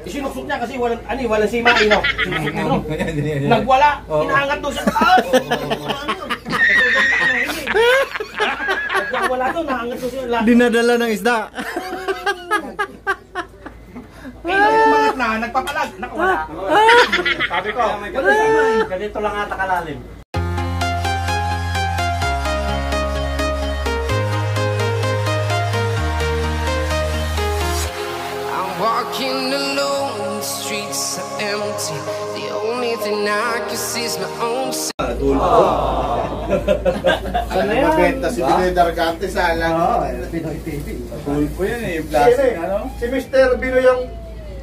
Isinuksok niya kasi walang, ano, eh, walang sima, eh, no? Sinuksok niya, no? Nagwala, inaangat doon sa taas. Nagwala doon, naangat doon siya. La- Dinadala ng isda. Eh, nung umangat na, nagpapalag, nakawala. Sabi ko, ganito lang ata kalalim. Walking alone, the streets are empty. The only thing I can see is my own self. Mabenta si Pinoy Dargante sa alang. Pulpo yan eh, plastic ano? Si Mr. Bino yung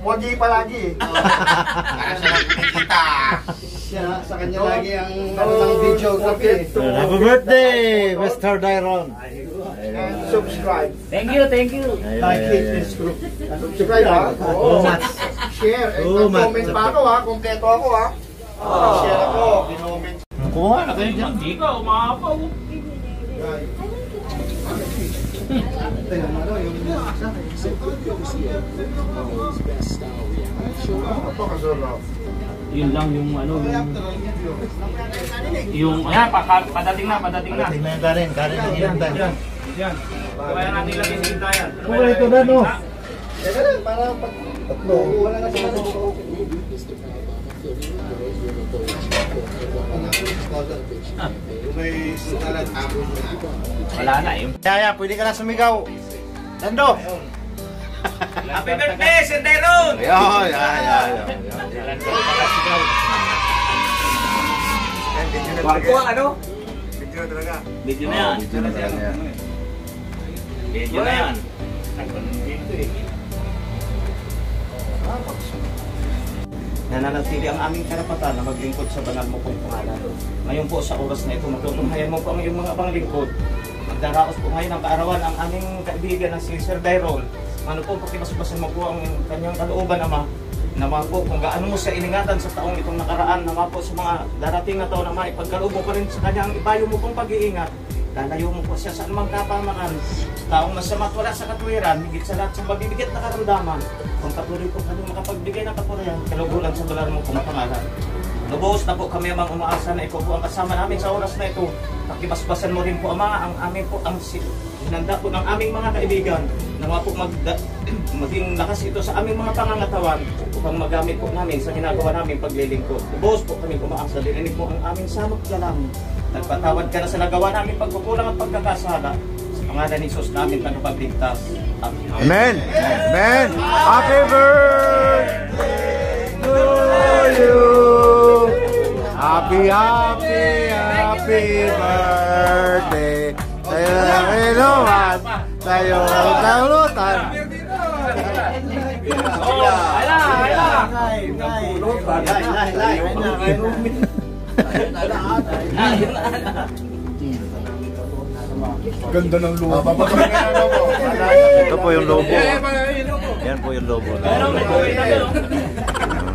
wagi palagi eh. Para siya nakikita. Siya, sa kanya lagi ang ano ng videography eh. Happy birthday, Mr. Dairon. And subscribe. Thank you, thank you. Like it, this group. Subscribe ha. Oo. Share. Eh, Matt. comment pa ako ha. Kompleto ako ha. Share ako. Binoment. Kuha na kayo dyan. Hindi ka, umapaw. Yun lang yung ano, yung... Yung, ayan, pa, pa- padating na, padating na. Tingnan yung kanin, kanin ang hinantay. Yan. Kaya natin lang yung sinta yan. Kuha ito na no. Teka lang, para pag... Tatlo. Wala na sila. May sutalan ako na. Wala na eh. Yaya, pwede ka na sumigaw. Tando. Happy birthday, Senderon! Ayun, yan, yan, yan. Bago ang ano? Video talaga. Video na yan. Video na talaga yan. Video na yan. Nananatili ang aming karapatan na maglingkod sa banal mo pong pangalan. Ngayon po sa oras na ito, matutunghayan mo po ang iyong mga panglingkod. Magdaraos po ngayon ang kaarawan ang aming kaibigan na si Sir Dyrol. Ano po, pakibasbasan mo po ang kanyang kalooban, Ama. Naman po kung gaano mo siya iningatan sa taong itong nakaraan, naman po sa mga darating na taon na maipagkaloob mo pa rin sa kanyang ibayo mo pong pag-iingat. Lalayo mo po siya sa anumang kapamaan. Taong masama at wala sa katwiran, higit sa lahat sa mabibigat na karamdaman. Kung patuloy po kami makapagbigay ng kapurihan, kalugulan sa balar mo pong pangalan. Lubos na po kami amang umaasa na ikaw po ang kasama namin sa oras na ito. Pakibasbasan mo rin po, Ama, ang aming po ang si hinanda po ng aming mga kaibigan na mga po magda- maging lakas ito sa aming mga pangangatawan upang magamit po namin sa ginagawa namin paglilingkod. Lubos po kami umaasa, dininig po ang aming samot galang. Nagpatawad ka na sa nagawa namin pagkukulang at pagkakasala. Sa pangalan ni Jesus namin tagapagligtas. Amen. Amen. Amen. Happy birthday to you. Happy, happy, happy birthday. Tayo na kinuhan. Tayo kaulutan. Oh, hala, hala. Ganda ng lupa. Ito po yung lobo. Yan po yung lobo. Yung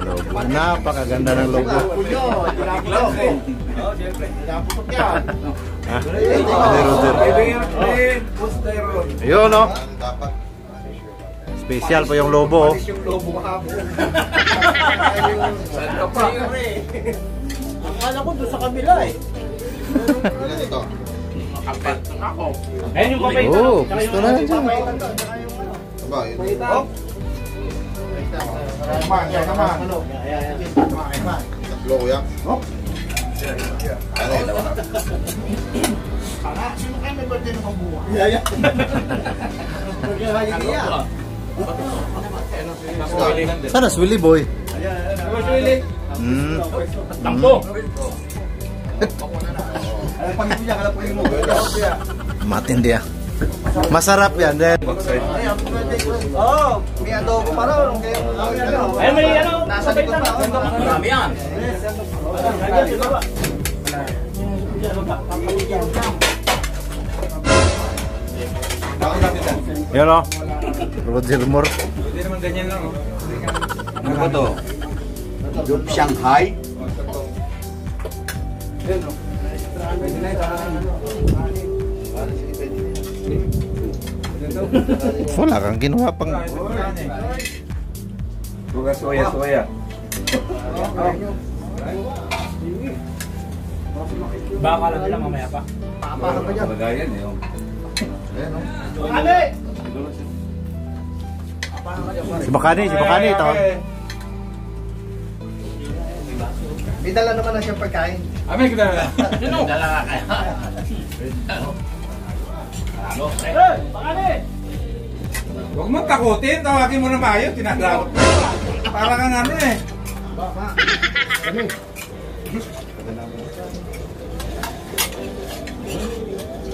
lobo. Napakaganda ng lobo. Ha? Yun no? Special po yung lobo. oh. Akala ko doon sa kabila eh. Ilan ito? Ayun yung papay ito. Oo, gusto na yan dyan. Aba, yun. Oh. Naman, yan naman. Tatlo kuya. Ano yun? Sino kayo may birthday na mabuha? Sana Willy boy. Hmm. Tampo. Matindi ah. Masarap yan. Then, Oh, may adobo pa rin. Ayun may ano. Nasa likod pa. Marami yan. yun o. Roger Moore. Hindi naman ganyan lang. Ano ba to? Shanghai? Wala kang ginawa pang... Bukas soya, soya. Baka lang nila mamaya pa. Papahan pa dyan. Kalagayan eh. oh. Ano? Si Bakani, si Bakani ito. May dala naman na siyang pagkain. Amin kita na. Huwag mo takutin, tawagin mo na mayo, tinatawag mo. Para kang ano eh.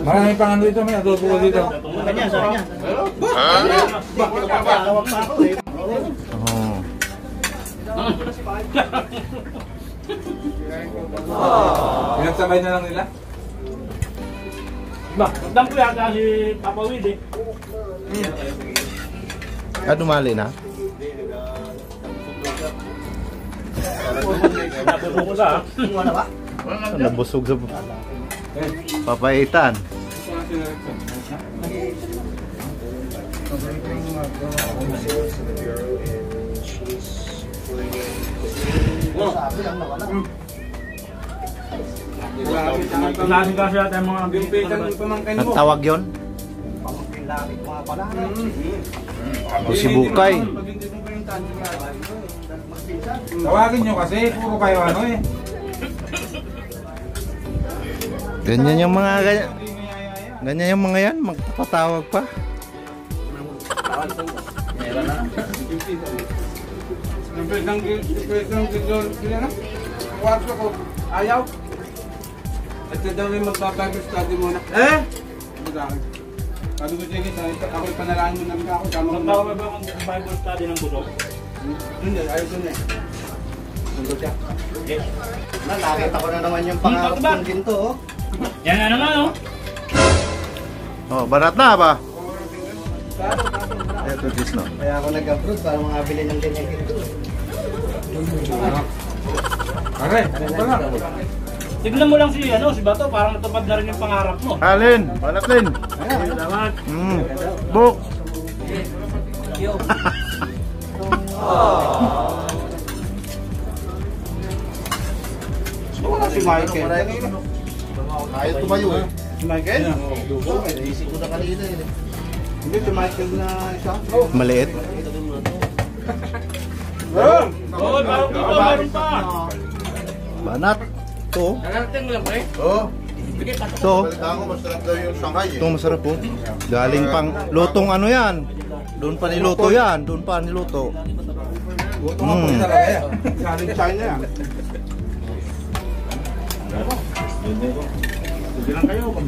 Marami pang ano dito, may adobo ko dito. Kanya, sa kanya. Bakit pa pa? Tawag pa ako eh. Oh. Pinagsabay na lang nila. Ba, magdam ko yata si Papa Will eh. Ah, dumali na? Nabuso ko sa. Wala ba? Ah, Nabusog sa papaitan. Nawala. Lagi kasi yata yung mga Bimpitan mo pamangkin mo. Ang tawag yon? Pamangkilamit mga pala. O si Bukay. Tawagin nyo kasi, puro kayo ano eh. Ganyan yung mga ganyan. Ganyan yung mga yan, magpapatawag pa. Bimpitan bimpitan sila na. Kwarto ko, ayaw. At daw rin magbabago study muna. Eh? Sabi Sabi ko sabi- ako'y panalangin mo namin ako. Tama ko ba ang Bible study ng busok? Hindi, ayaw ko na eh. Nandun siya. Na, nakita ko na naman yung Hmm, pangarap ba? kong ginto. oh. Yan na naman oh. Oh, barat na ba? Ito this no. Kaya ako nag-abroad para makabili ng ganyan ginto. Aray, ano na? Tignan mo lang si ano, si Bato, parang natupad na rin yung pangarap mo. Alin, palatin. Salamat. Mm. Buk. Wala si Michael. Ayaw tumayo eh. Si Michael? Oo, naisip ko na kanina eh. Hindi, si Michael na isa. Maliit. Oo, parang dito, meron pa. Banat. Ito. Oo. Ito. Balita ko, masarap daw yung Shanghai eh. Ito masarap po. Galing pang lutong ano yan. Doon pa niluto yan. Doon pa niluto. Gusto nga po Mm. talaga yan. Galing China yan.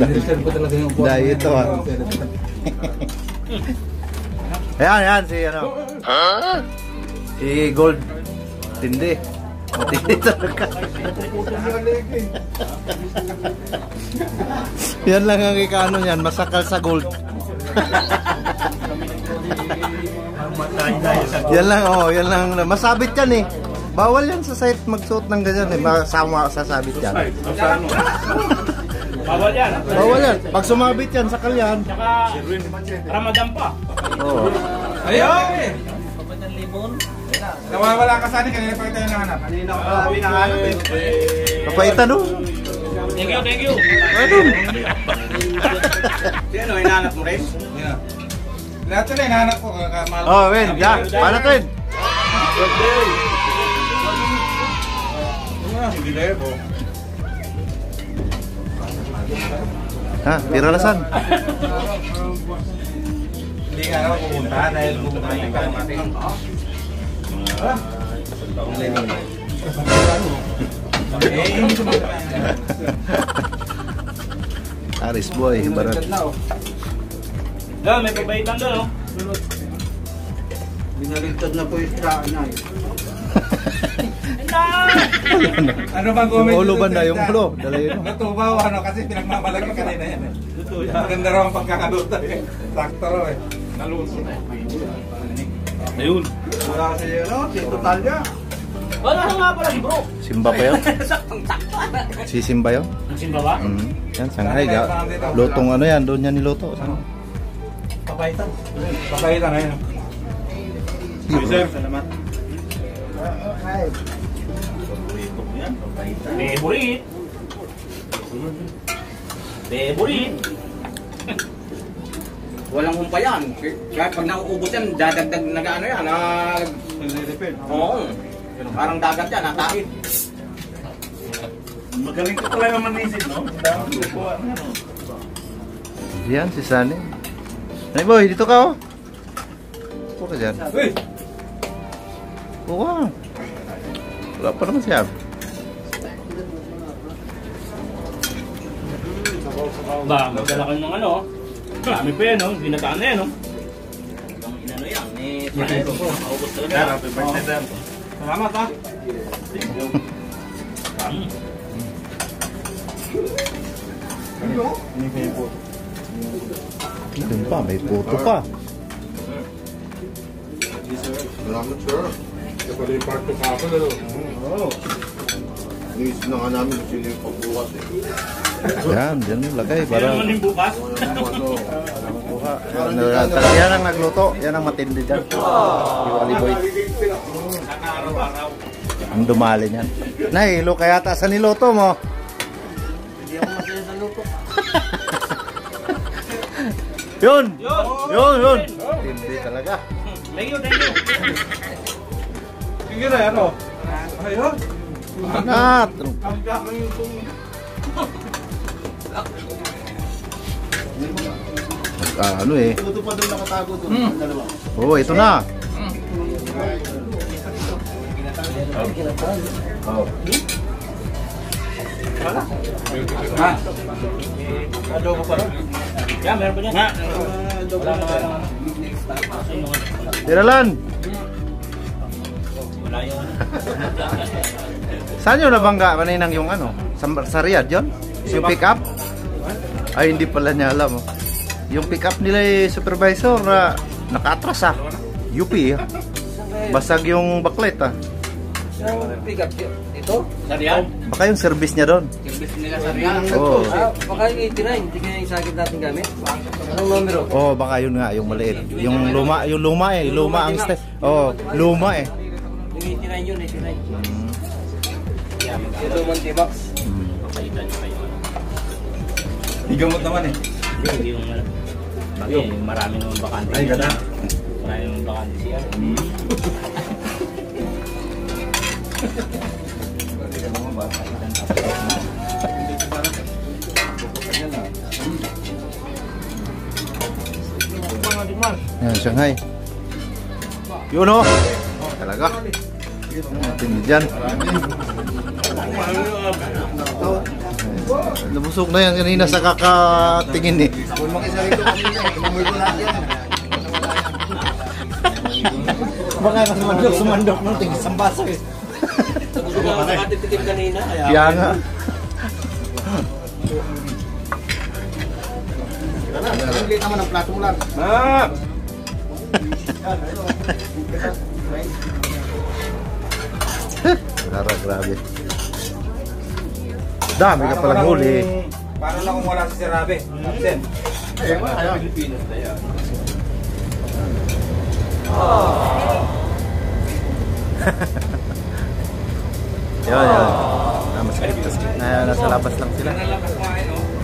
Deserve ko talaga yung Dahil ito ah. Ayan, ayan. Si ano. Si Gold. Tindi. Matindi talaga. yan lang ang ikano niyan. Masakal sa gold. yan lang, oh, yan lang. Masabit yan eh. Bawal yan sa site magsuot ng ganyan eh. Masama sasabit yan. Bawal yan. Bawal yan. Pag sumabit yan sa kalyan. Tsaka Ramadan pa. Oh. Ayun! Nawawala ka sana kanina pa tayo nahanap. Kanina ko pala pinahanap eh. Kapaitan no? Thank you, thank you. Ano? Sino, hinahanap mo rin? Yeah. Lahat sila hinahanap ko. kakamahal ko. Oh, Win. Yan. Palatin. Hindi na po. Ha? Piralasan. Hindi nga ako pupunta dahil pupunta yung kamating. Aris boy. Barat. Yan, may pabaitan doon oh. Binaligtad na po yung sa ano eh. Ano bang comment? Ulo ba na? Yung ulo. Dala yun. Natubaw ano kasi pinagmamalaki kanina yan eh. Maganda raw ang pagkakaluto eh. Sakto raw eh. Naluso. Ayun. Wala kasi ano, si Totalya. Wala na nga pala si bro. Simba pa yun? Si Simba yun? Nagsimba ba? Mm. Yan, Shanghai. Ga. Lutong ano yan. Doon yan niluto. Papaitan ngayon. Sir, salamat. Favorite. Favorite. Walang humpa yan. Kahit pag nauubos yan, dadagdag na ano yan. Nag... Nagre-repair. Oo. Parang dagat yan, natahid. Magaling ka pala naman isip, no? Yan, si Sunny. Ay boy, dito ka oh. Upo ka dyan. Uy! Upo ka. Wala pa naman siya. Ba, magdala ka ng ano. Dami pa yan, no? Binataan na yan, no? Ang inano yan, eh, tayo. Maubos talaga. Happy birthday, sir. Salamat ha. Doon pa, may puto pa. Salamat sir. Ito pala yung part 2 kapon, ano? Inisip na nga namin kung sino yung pagbukas eh. Yan, dyan yung lagay. Para Para naman yung bukas. Yan, yan ang nagluto. Yan ang matindi dyan. Yung Ali Boy. Ang dumali niyan. Nay, ilo kaya ta sa niluto mo. Hindi ako masaya sa luto. Yun! Yun, yun! Hindi talaga. Thank you, thank you. Sige na, ano? Ayun. Anat! Ang gagawin kung... Ah, ano eh. Luto pa doon nakatago doon. Dalawa. Oo, ito na. Adobo pa rin. Yeah, meron pa. Wala na nga lang. ano. Kasi yung ano, Tiralan! Wala yung ano. Saan yun nabangga maninang yung ano? Sa, sa Riyadh yun? Yung pick up? Ay, hindi pala niya alam. Oh. Yung pick up nila eh, supervisor, uh, nakatras ah. UP ah. Basag yung baklet ah. Pick up ito. Sariyan? Baka yung service niya doon. Service nila sa Riyan. Oo. Ah, baka yung 89, hindi kaya yung sakit natin gamit. Anong numero? Oh, baka yun nga, yung maliit. Yung luma, yung luma eh. Luma ang step. Oh, luma eh. Yung 89 yun, 89. Ito, Montibox. Higamot naman eh. Hindi, yung ano. Bagay, marami naman bakante. Ay, ganda. Marami naman bakante siya. Yan, Shanghai. Yun oh. Talaga. Matindi dyan. Nabusog na yan kanina sa kakatingin eh. Kung makisa rito kanina, tumumoy ko lahat yan. Baka sumandok, sumandok nung tingin sa baso eh. Nakatitikim kanina. Kaya nga. Ang liit naman ang plato mo lang. Ah! Lara, grabe. Dami ka palang huli. Paano na kung wala si Sir Rabe? Absent. Yun, yun. Ah, mas ligtas. Na, nasa labas lang sila. Ayos.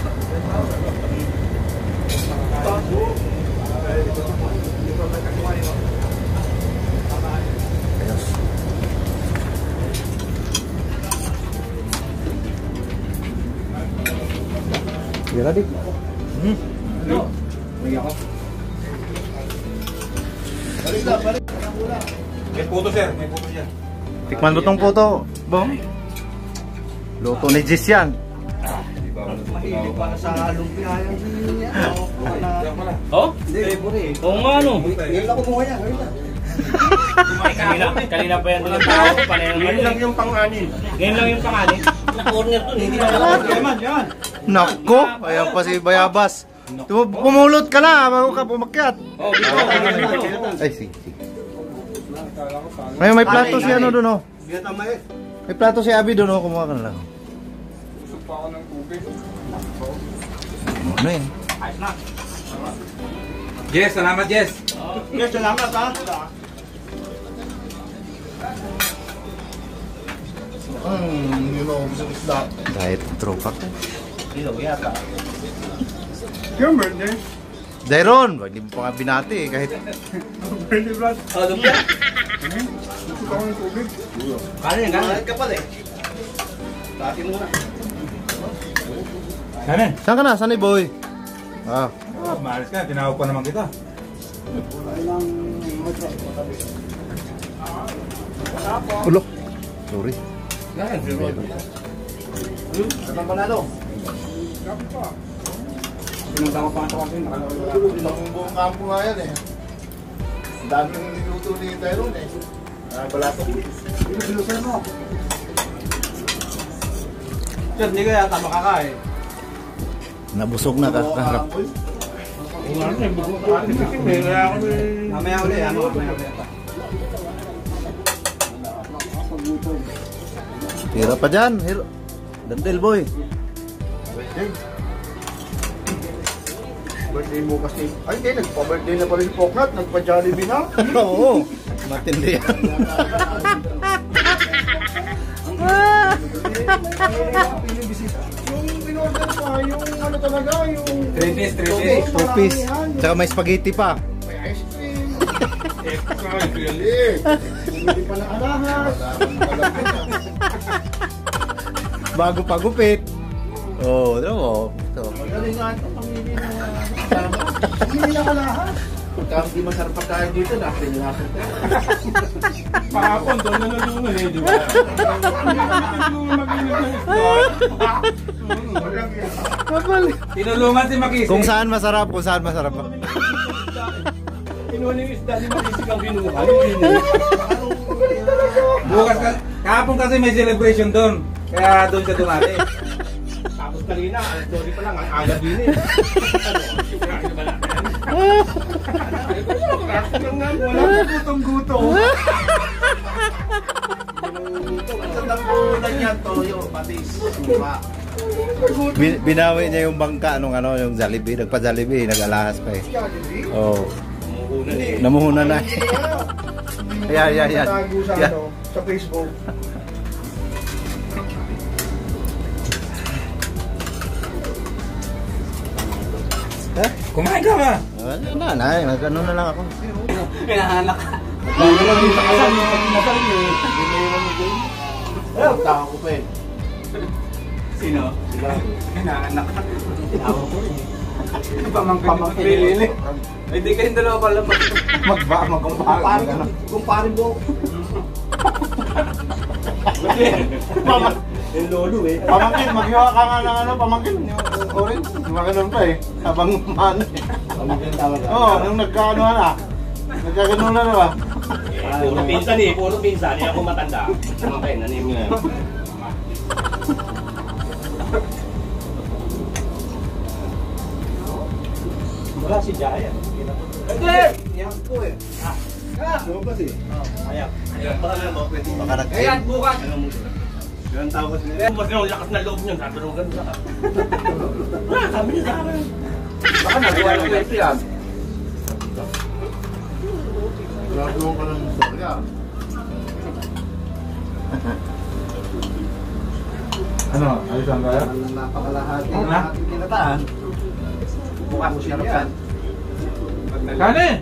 Gila dik. May puto, sir. May puto siya. Tikman mo tong puto. Bong. Luto ni Jis yan. Mahilig pa sa lumpia yan si ano. Oh? Oo nga ano. Ngayon ako kumuha yan. Ngayon lang. Kanina, kanina pa yan doon yung tao. Panay Ngayon lang yung pang-anin. Ngayon lang yung pangalan. Na-corner doon, hindi na Yaman, yaman. Nako, ayan pa si Bayabas. Tum- Pumulot ka na bago ka pumakyat. Oh. Ay, sige, sige. May, may plato si ano doon oh. Na tamay. May plato si Abi doon oh, kumuha ka na lang. Pa ako ng tubig. Ano yan? Yes, salamat, Yes. Yes, salamat ha. Hmm, hindi mo ako gusto isda. Diet ng tropa Kilo yata. Yung birthday. Dairon, hindi mo pa nga binati eh, kahit Birthday vlog. Oh, yan. Gusto ko ng tubig. Kanin, kanin. ka pala eh. Dati muna. Kanin. Saan ka na? Saan ni boy? Ah, Oh, maalis ka. Tinawag pa naman kita. ulo. Sorry. Anong panalo? Pinunta ko pa tawagin. Nakalawala. Ilang buong kampo nga yan eh. Ang daming niluto ni Tyrone eh. Ah, balato. Bilusan mo. Sir, hindi ka yata makakain. Nabusog na ka. Kaharap. Mamaya ulit, ano? Mamaya ulit. Hira pa dyan. Hira. Dantel boy. Birthday. Birthday mo kasi. Ay, hindi. Nagpa-birthday na pala si Poknat. Nagpa-Jollibee na. Oo. Matindi yan. Yung in-order pa, yung ano talaga, yung... Three piece, three piece. Two piece. maramihan. Tsaka may spaghetti pa. May ice cream. Hindi. Bumili pa ng alahas. Bago pa gupit. Oo, oh, ano mo? Ito. Magaling nga ito pamili. Bumili ng alahas. Pagka hindi masarap pagkain dito, yung nasa Pakapon, doon na nalungan eh, di ba? Hindi ka nalungan isda. Tinulungan si Makisi. Kung saan masarap, kung saan masarap. Kinuha ng isda ni Marisig ang binuha. Bukas ka, kahapon kasi may celebration doon. Kaya doon siya dumati. Kanina, alas 12 pa lang, ang aga din eh. Wala pa gutong-guto. Sa tambunan niya, toyo, patis, suka. Bin- binawi niya yung bangka nung ano, yung Jollibee. Nagpa-Jollibee, nag-alahas pa eh. Oo. Oh. Namuhunan na. Yan, yan, yan. Tago sa Yan. ano, sa Facebook. Kumain ka ba? Wala na, na. Nag-ano na lang ako. Hinahanak ka. Eh, tama ko pa eh. Sino? Hinahanak ka. Tinawag ko eh. Pamangkin mo Pamangkin. Pilili. Ay, di kayong dalawa pala mag... Magba, magkumpara. Kumpare, kumpare mo. Yung lolo eh. Pamangkin, maghiwa ka nga ng ano, pamangkin. Yung orange, gumaganon pa eh. Habang umano eh. Oo, oh, nung nagkaano na. Nagkaganon na naman. Puro pinsan eh, puro pinsan. Hindi ako matanda. Okay, nanim mo yan. Wala si Jaya. Hindi! Yan po eh. Ah, lumabas eh. Ayak. Ayak. Baka na mo. Baka nag Ayan, bukas. Ano mo? Yung tawag nila. Mas yung lakas na loob niyan, tatanungan ka. Wala, sabi niya sa akin. Baka nagawa ng kwento yan. Gagawin ka ng storya. Ano? Kaya? Ang napakalahati ng Ha? ating kinataan. Bukas mo siya yan. Kanin!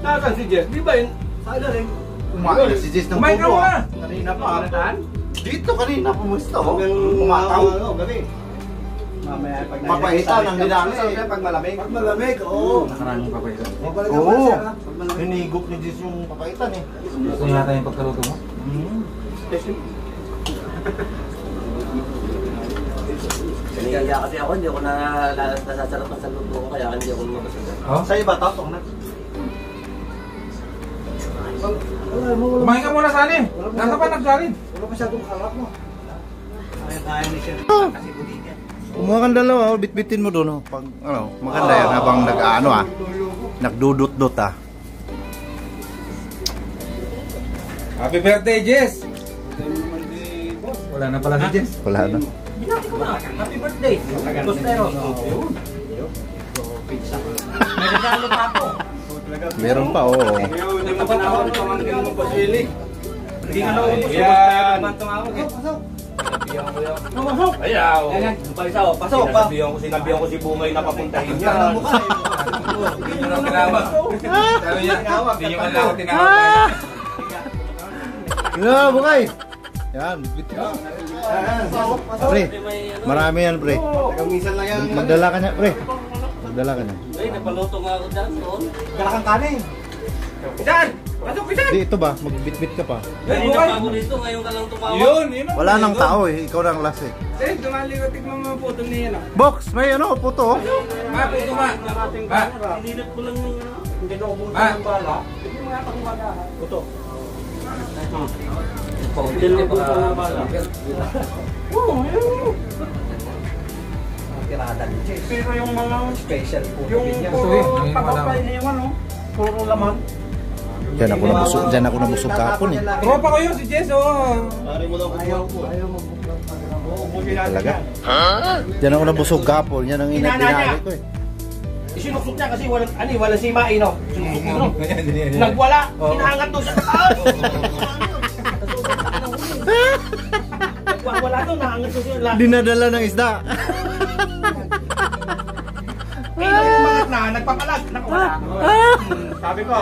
Nasaan si Jess? Di ba yun? Rin. Kumain na si Jess ng Kumain ka bubo, muna. ah. Kanina pa. Saan? Dito kanina pumusto. oh. Hanggang Kumataw. ano, gabi. Mamaya pag Papaitan ang dinami. Pag malamig. Pag malamig, oo. Nakaraming pa pa ito. Oo. Hinigop ni Jess yung papaitan eh. Gusto yata yung pagkaluto mo? Kaya kasi ako, hindi ako na nasasarap sa luto ko, kaya hindi ako lumabas. Oh? Sa iba, tatong na. Kumain ka muna sali. Nasa pa nagsalin? Wala masyadong kalap mo. Yan. Kumuha kang dalawa, oh. bitbitin mo doon. Oh. Pag, ano, maganda yan habang nag-ano ah. Nagdudot-dot ah. Happy birthday, Jess! Wala na pala si Jess. Wala na. Binati ko na, happy birthday! Bustero! May regalo pa ako. Meron pa, oo. Oh. Hindi mo pa naman pamangkin mo pa sili. Hindi ka naubos yung Yan. naman tumawag eh. Ayaw. Pasok, pasok pa. Sinabihan ko, sinabihan ko si Bungay na papuntahin yan. Hindi nyo tinawag. Sabi niya, hindi nyo ako tinawag. Yeah, bukay. Yan, bit ko. Pre, marami yan, pre. Magdala ka niya, pre. Magdala ka niya. Ay, napaluto nga ako dyan noon. Galakang kanin. Pitan! Pasok, Pitan! Di, ito ba? Magbitbit ka pa. Kanina pa ako dito, ngayon ka lang tumawag. Yun, yun ang Wala nang tao eh. Ikaw lang last eh. Eh, tumali ko, tignan mo photo niya na. Box, may ano, puto. oh. Ma, puto ma. Ma, Hinilip ko lang yung ano. Hindi na ubusan Ma. ng bala. Ito. Hindi na ubusan ng bala. Pero yung mga special food. Yung puro papapay na yung ano, puro laman. Diyan ako nabusog, diyan ako nabusog kahapon eh. tropa ko yun si Jess, oh. Ayaw ko. Ayaw mo. Talaga? Diyan ako nabusog kahapon. Yan ang ina- inali ko eh. Isinuksok niya kasi walang, ano, eh, walang sima, eh, no? Niya? Nagwala, inaangat doon sa taas. Nagwawala doon, naangat doon siya. Lahat. Dinadala ng isda. Eh, umangat na, nagpapalag, nakawala. Hmm, Sabi ko,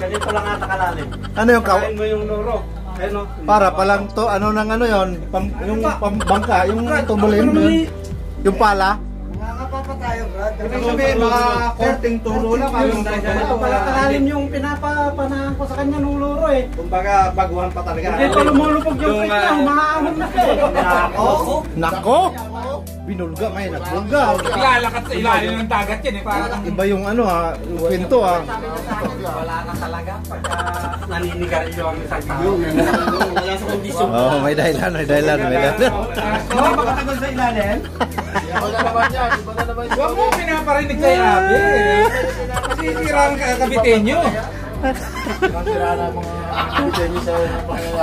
ganito lang ata kalalim. Ano yung kaw? Kain mo yung loro. Ayun, no? Para palang to, ano nang ano yon, pam, yung pambangka, yung tumulin, yun. yung pala. Nakakapapa tayo, Brad. Ibig sabihin, mga korting turo lang. Yung Ito pala kalalim yung pinapapanahan ko sa kanya nung luro eh. Kumbaga, baguhan pa talaga. Hindi pa lumulupog yung fish na, ah, humahahon na eh. Nako. Nako! Binulga, may nagbulga. Lalakat sa ilalim ng dagat yan eh. Parang Iba yung ano ha, yung kwento ha. Wala na talaga pagka naninigarilyo ang isang tao. Wala sa kondisyon. Oh, may dahilan, may dahilan, may dahilan. Hindi makatagal sa ilalim. Huwag mo pinaparinig kay Abi. Kasi sira ang kabitin nyo.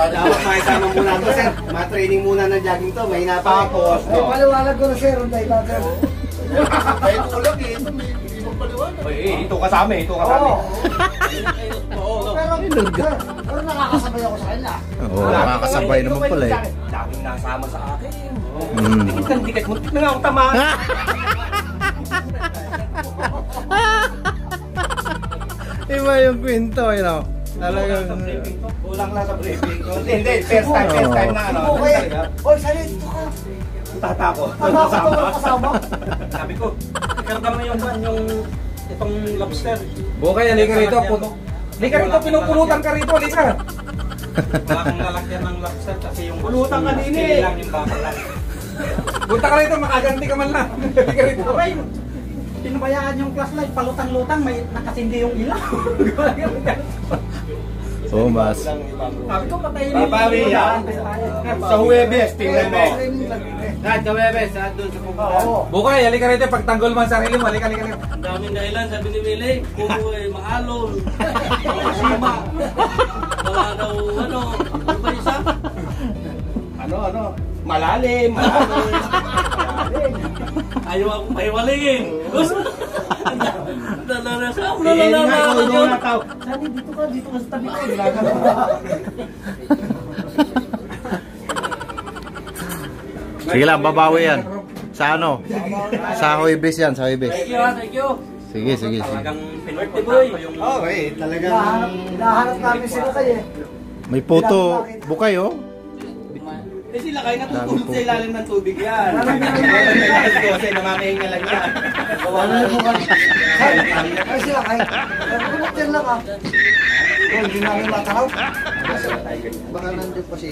Dapat makisama muna to, sir. Ma-training muna ng jogging to. May hinapa. Tapos, Eh, paliwanag ko na, sir. Ang dahilan, sir. Eh, ito kasama, ito kasama. Pero, sir, pero nakakasabay ako sa kanya. Oo, nakakasabay naman pala eh. Daming nasama sa akin. Mm. Dikit ng dikit, muntik na nga akong tama. Iba yung kwento, you know. Talagang... Kulang lang sa briefing. Hindi, hindi. First time, first time na ano. Okay. Oy, sali, dito ka. Tatako. Tama ako to, walang kasama. Sabi ko, ikarga mo yung, yung itong lobster. Bukay, halika rito. Halika rito, pinupulutan ka rito. Halika. Wala kang lalagyan ng lobster kasi yung pulutan kanina eh. lang yung bakal lang. Punta ka rito, makaganti ka man lang. Halika rito. Okay. Pinabayaan yung flashlight, palutang-lutang, may nakasindi yung ilaw. Oo, mas. Sabi ko, patayin Babawi yan. Sa Huwebes, tingnan mo. Dad, sa Webes, sa doon sa. Oo. Bukay, halika rito. Pagtanggol mo ang sarili mo. Halika, halika. Ang daming dahilan, sabi ni Mili, puro eh, maalon, sima, wala daw, ano, ano ba isa? Ano, ano? Malalim. Malalim. Ayaw ako pahiwalingin. Gusto, Nalarasa, Eh, ikaw nalarasa yung yun. nataw. Sabi, dito ka, dito ka sa tabi ko. Sige lang, babawi yan. Sa ano? Sa Huibis yan, sa Huibis. Thank you, ah, thank you. Sige, sige, sige. Talagang Pinurti boy. yung... Okay, talagang... Nahanap namin sila kayo eh. May puto, bukay oh. Eh sila kayo natutulog sa ilalim ng tubig yan. Kasi namamahinga lang yan. Wala na po kami. Ay, sila kayo. Kumot yan lang ah. Hindi namin mataraw. Baka nandun pa si...